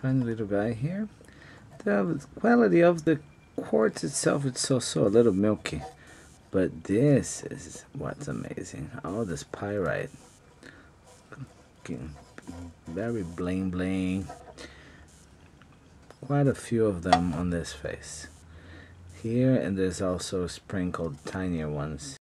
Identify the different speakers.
Speaker 1: friendly little guy here. The quality of the quartz itself—it's so-so, a little milky. But this is what's amazing. All this pyrite. Very bling bling. Quite a few of them on this face. Here and there's also sprinkled tinier ones